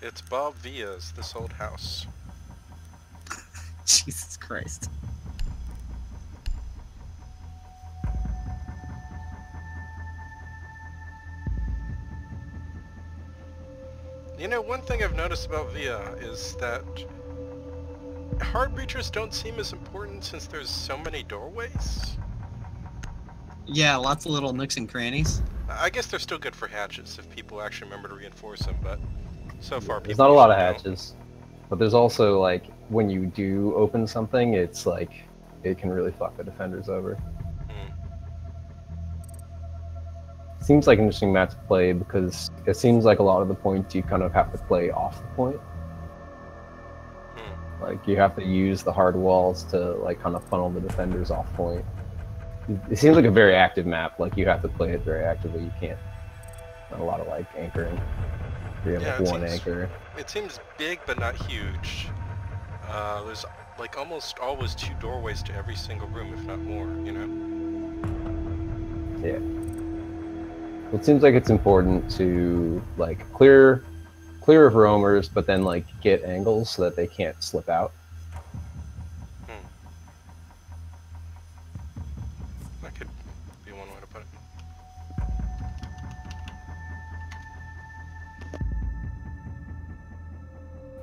It's Bob Villa's, this old house. Jesus Christ. You know, one thing I've noticed about Villa is that hard breachers don't seem as important since there's so many doorways. Yeah, lots of little nooks and crannies. I guess they're still good for hatches if people actually remember to reinforce them, but so far There's not a lot of hatches, but there's also like when you do open something, it's like it can really fuck the defenders over. Hmm. Seems like an interesting map to play because it seems like a lot of the points you kind of have to play off the point. Hmm. Like you have to use the hard walls to like kind of funnel the defenders off point. It seems like a very active map. Like you have to play it very actively. You can't. A lot of like anchoring. You have Yeah, like it one seems-. It seems big but not huge. Uh, there's like almost always two doorways to every single room, if not more, you know? Yeah. It seems like it's important to like clear clear of roamers, but then like get angles so that they can't slip out.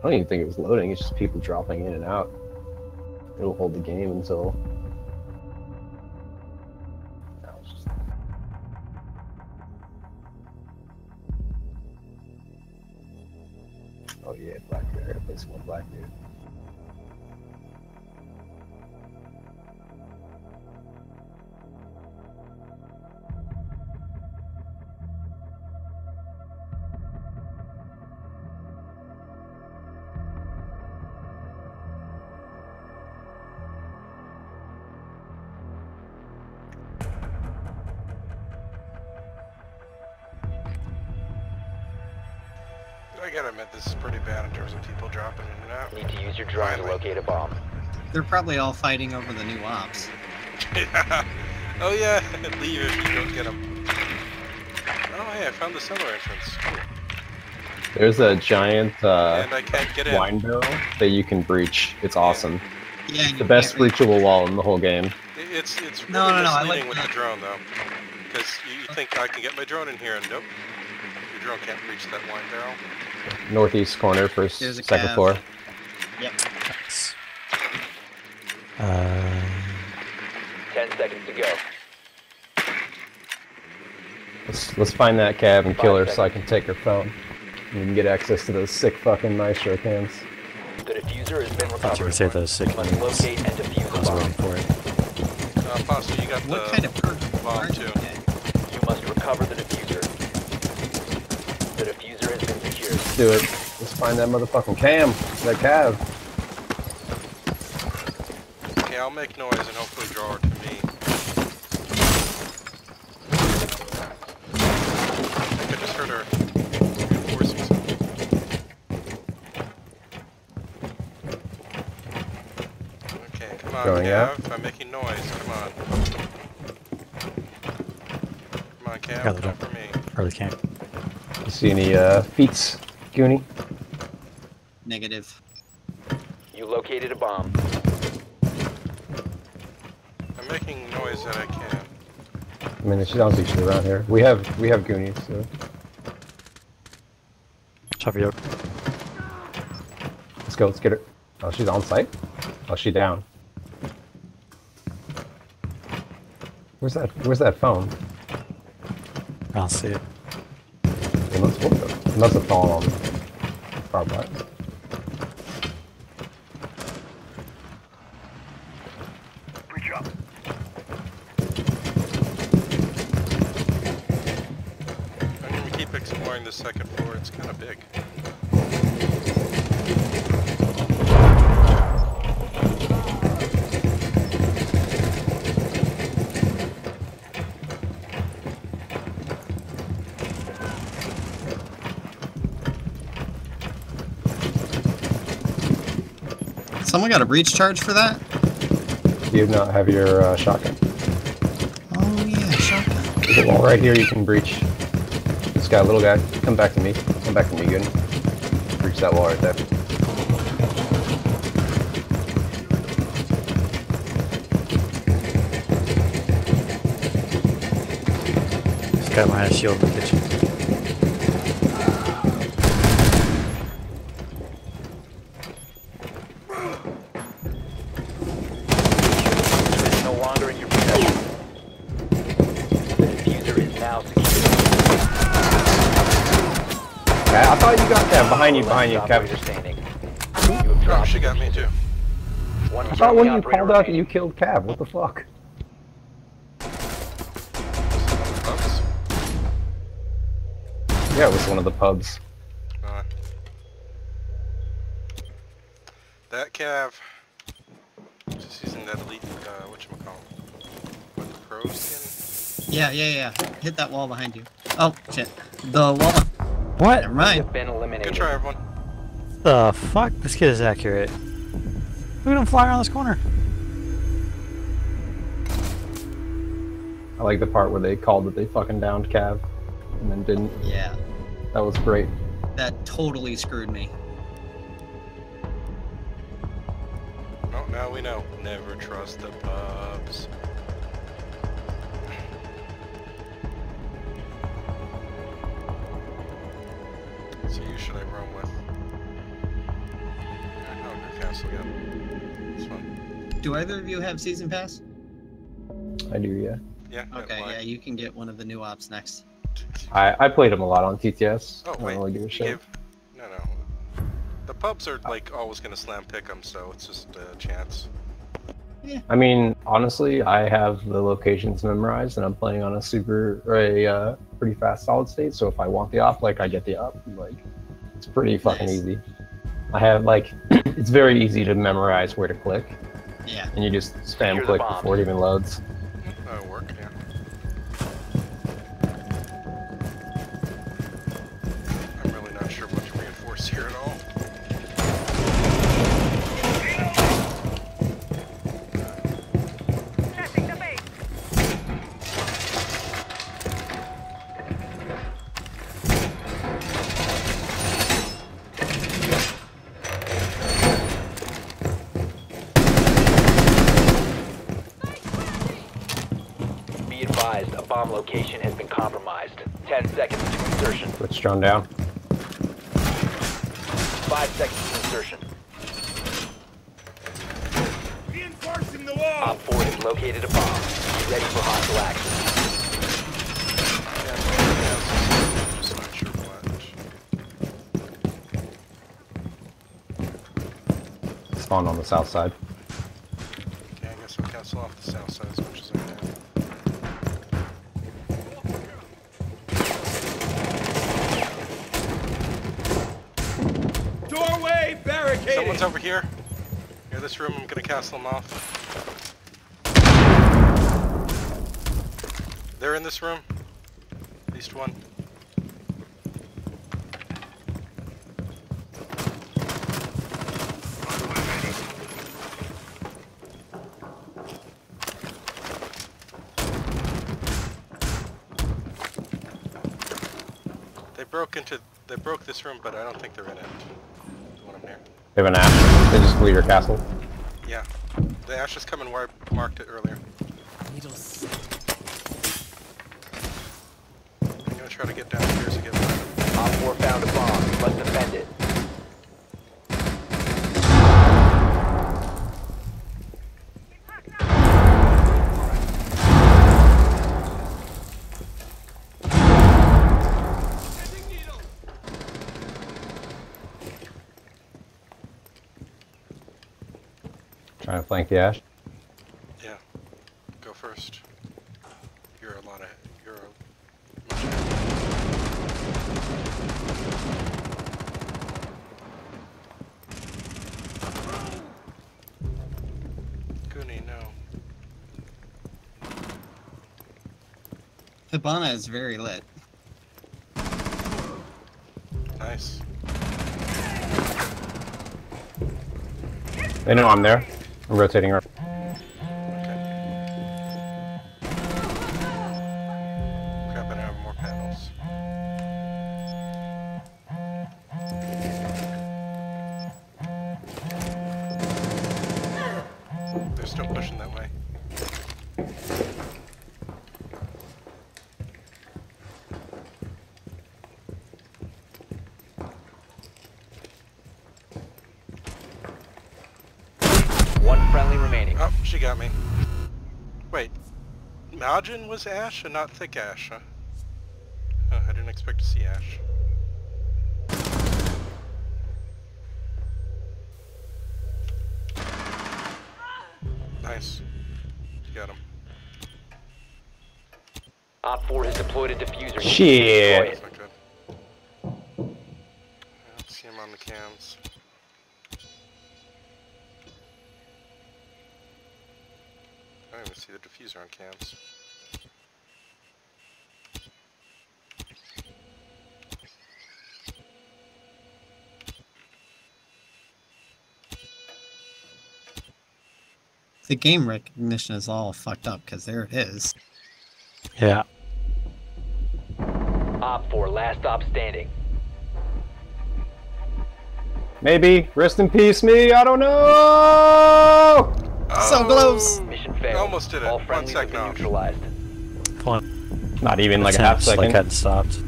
Don't even think it was loading. It's just people dropping in and out. It'll hold the game until. Gotta admit, this is pretty bad in terms of people dropping in and out. Need to use your drone to locate a bomb. They're probably all fighting over the new ops. oh yeah, leave if you don't get them. Oh hey, I found the cellar entrance. Cool. There's a giant uh, I can't get in. wine barrel that you can breach. It's awesome. Yeah, and The best breachable wall in the whole game. It's it's really No, no, no, I misleading like with the drone though, because you, you think I can get my drone in here, and nope, your drone can't reach that wine barrel. Northeast corner, first, second cav. floor. Yep. Nice. Uh, Ten seconds to go. Let's, let's find that Cav and kill her Five so I can take her phone. And we can get access to those sick fucking nitro cans. The diffuser has been thought you were recovered. gonna say those sick Must ones. locate and defuse I was waiting for it. Uh, Pasta, you got the What kind of perk bomb are too. you? You must recover. The diffuser has been secured. Let's do it. Let's find that motherfucking cam. That Cav. Okay, I'll make noise and hopefully draw her to me. I think I just heard her reinforcing. Okay, come on, Going out. Cav. I'm making noise. Come on. Come on, Cav. Yeah, they're Come for me. Early camp. You see any uh, feats, Goonie? Negative. You located a bomb. I'm making noise that I can. I mean, she don't think around here. We have we have Goonies. So. Chopper yoke. Let's go. Let's get her. Oh, she's on site. Oh, she down. Where's that? Where's that phone? I don't see it. It must, what the- it must have fallen on. I'm gonna keep exploring the second floor. It's kind of big. Someone got a breach charge for that? You do not have your uh, shotgun? Oh yeah, shotgun. There's a wall right here you can breach. This guy, little guy, come back to me. Come back to me, good. breach that wall right there. This guy behind a shield in the kitchen. Diffuser is no longer in your possession. The diffuser is now secure. Okay, I thought you got that behind you, behind you, Last Kevin. operator standing. You have dropped she got me too. One I thought when you operator called out that you killed Cav. What the fuck? Yeah, it was one of the pubs. Uh, that cav. Just using that elite, uh, whatchamacallit. What, the pro skin? Yeah, yeah, yeah. Hit that wall behind you. Oh, shit. The wall. What Never You mind. have been eliminated. Good try, everyone. the fuck? This kid is accurate. Look at him fly around this corner. I like the part where they called that they fucking downed Cav and then didn't. Yeah, That was great. that totally screwed me. Oh, now we know. Never trust the pubs. So you should I roam with? Newcastle, yeah. It's fun. Do either of you have season pass? I do, yeah. Yeah. Okay, yeah, you can get one of the new ops next. I, I played him a lot on TTS. Oh I don't wait, really give a you shit. gave- No, no. The pubs are like always gonna slam pick 'em, so it's just a chance. I mean, honestly, I have the locations memorized, and I'm playing on a super, or a uh, pretty fast solid state. So if I want the op, like I get the op. Like it's pretty fucking Nice. easy. I have like, it's very easy to memorize where to click, Yeah. and you just spam the click before it even loads. Bomb location has been compromised. 10 seconds to insertion. Switch drone down. 5 seconds to insertion. Reinforcing the wall! Op 4 has located a bomb. Be ready for hostile action. Yeah, I'm just not sure what. Spawn on the south side. Okay, I guess I'll cancel off the south side as much as I can. Doorway Someone's over here. Near this room, I'm gonna castle them off. They're in this room. At least one. They broke into, they broke this room, but I don't think they're in it. The one I'm near. They have an ash. They just blew your castle. Yeah. The ash is coming where I marked it earlier. To flank the ash. Yeah. Go first. You're a lot of. You're a. much. Goonie, no. Hibana is very lit. Nice. They know I'm there. I'm rotating around. Have more panels. They're still pushing that way. Got me. Wait, Malgin was Ash and not Thick Ash, huh? Huh, I didn't expect to see Ash. Nice. You got him. Op 4 has deployed a diffuser. Shit. Destroy it. That's not good. Let's see him on the cams. I don't even see the diffuser on cams. The game recognition is all fucked up because there it is. Yeah. Op 4, last stop standing. Maybe. Rest in peace, me. I don't know. So close. Mission failed. Almost did it. All One friendlies have been off. neutralized. Come on. Not even like a half second. Like hadn't stopped.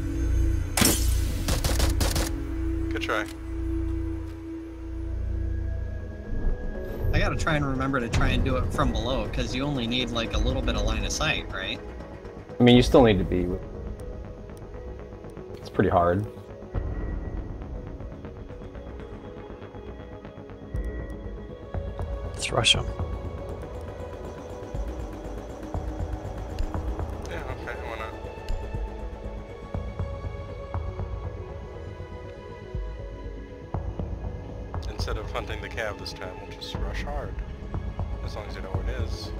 Good try. I gotta try and remember to try and do it from below because you only need like a little bit of line of sight, right? I mean, you still need to be. It's pretty hard. Let's rush him. Instead of hunting the Cav this time, we'll just rush hard. As long as you know where it is.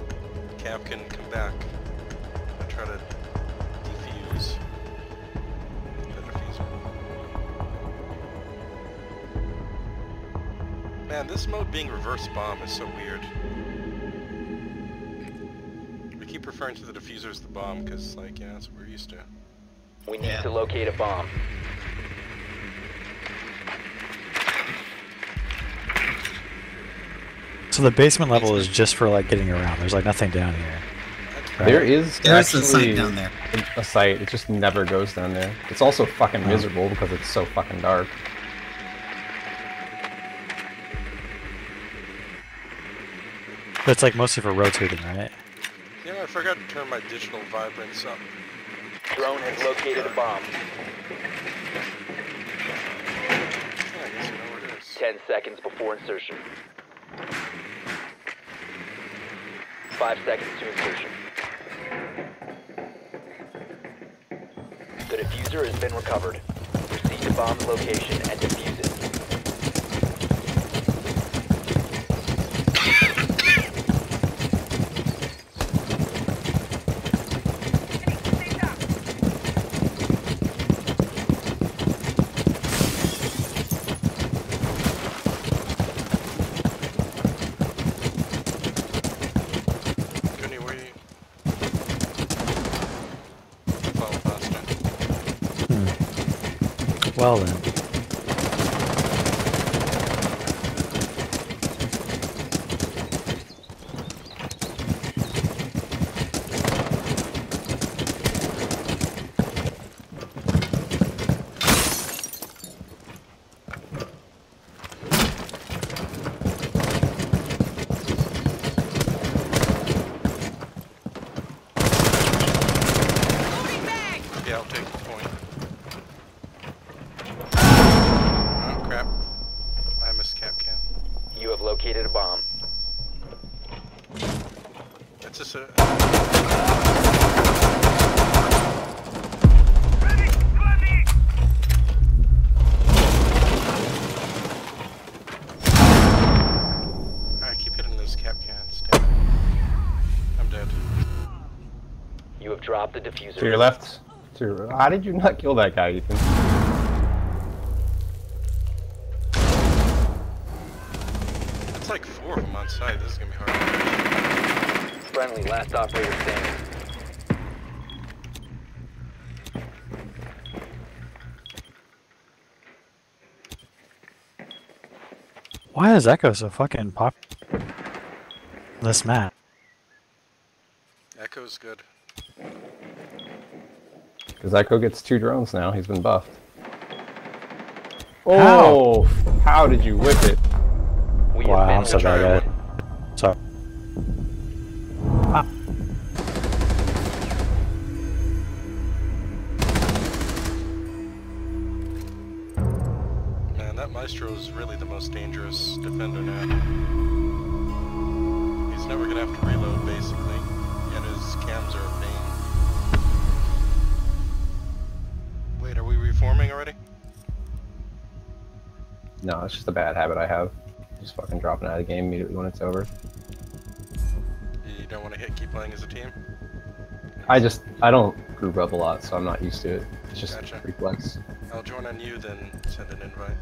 Cav can come back and try to defuse the diffuser. Man, this mode being reverse bomb is so weird. We keep referring to the diffuser as the bomb because, like, yeah, that's what we're used to. We need Yeah. to locate a bomb. So the basement level is just for like getting around. There's like nothing down here. Right. There is There's a actually sight down there. a site. It just never goes down there. It's also fucking oh. miserable because it's so fucking dark. But it's like mostly for rotating, right? Yeah, I forgot to turn my digital vibrance up. Drone has located a bomb. Yeah, I guess you know where it is. 10 seconds before insertion. 5 seconds to insertion. The diffuser has been recovered. Proceed to bomb location and it. Goody, where you? Fall faster. Well then. Yeah, I'll take the point. Oh crap. I missed cap cam. You have located a bomb. It's just a... I keep hitting those cap cans. Damn it. I'm dead. You have dropped the diffuser. To your left. To your, how did you not kill that guy, Ethan? It's like four of them on site. This is gonna be hard. Friendly, last operator standing. Why is Echo so fucking pop? this map. Echo's good. Because Echo gets two drones now. He's been buffed. Oh, how did you whip it? We Wow, I'm so Try bad at it. Sorry. Man, that Maestro is really the most dangerous defender now. He's never gonna have to reload, basically. And his cams are a Wait, are we reforming already? No, it's just a bad habit I have. Just fucking dropping out of the game immediately when it's over. You don't want to hit keep playing as a team? I just I don't group up a lot, so I'm not used to it. It's just Gotcha. reflex. I'll join on you, then send an invite.